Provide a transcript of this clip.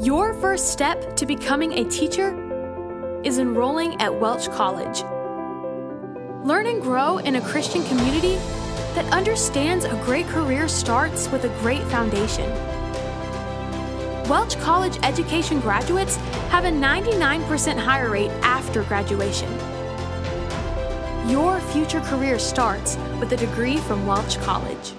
Your first step to becoming a teacher is enrolling at Welch College. Learn and grow in a Christian community that understands a great career starts with a great foundation. Welch College education graduates have a 99% hire rate after graduation. Your future career starts with a degree from Welch College.